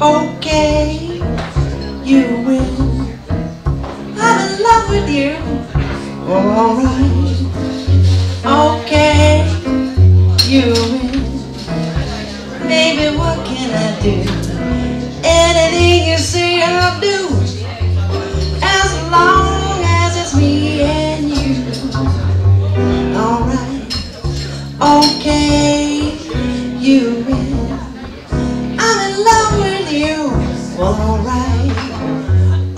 okay, you win. I'm in love with you, alright. Okay, you win. Baby, what can I do? Anything you say, I'll do. Well, alright,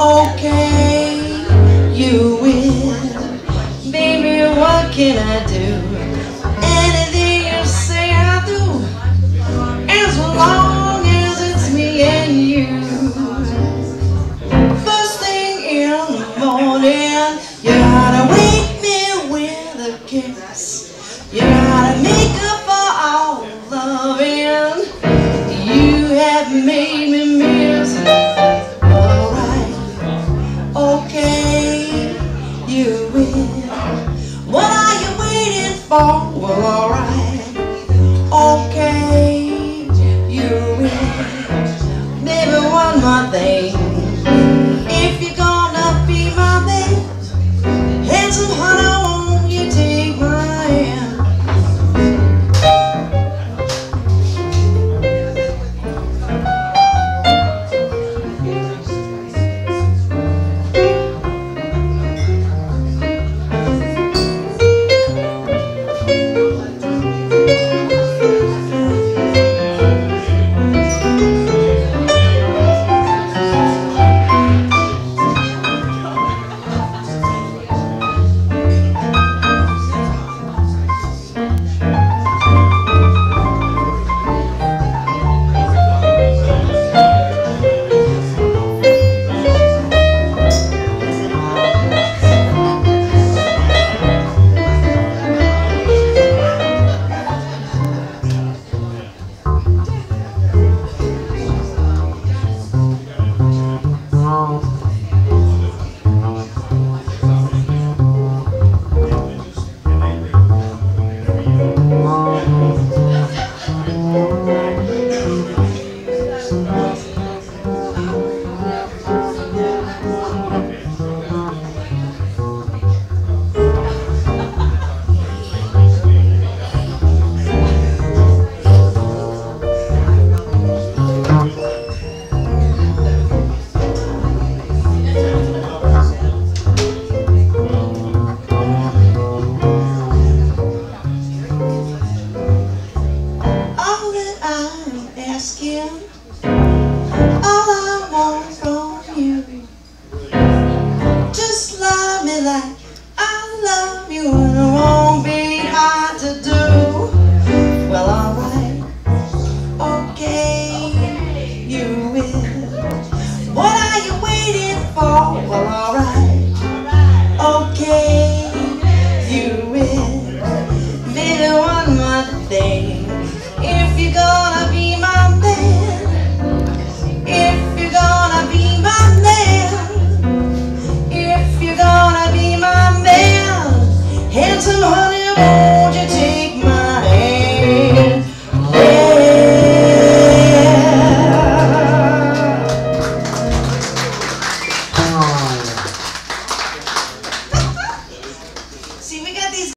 okay, you win. Baby, what can I do? Anything you say, I'll do. As long as it's me and you. First thing in the morning, you gotta wake me with a kiss. You gotta baseball, well alright, okay, you win. Maybe one more thing.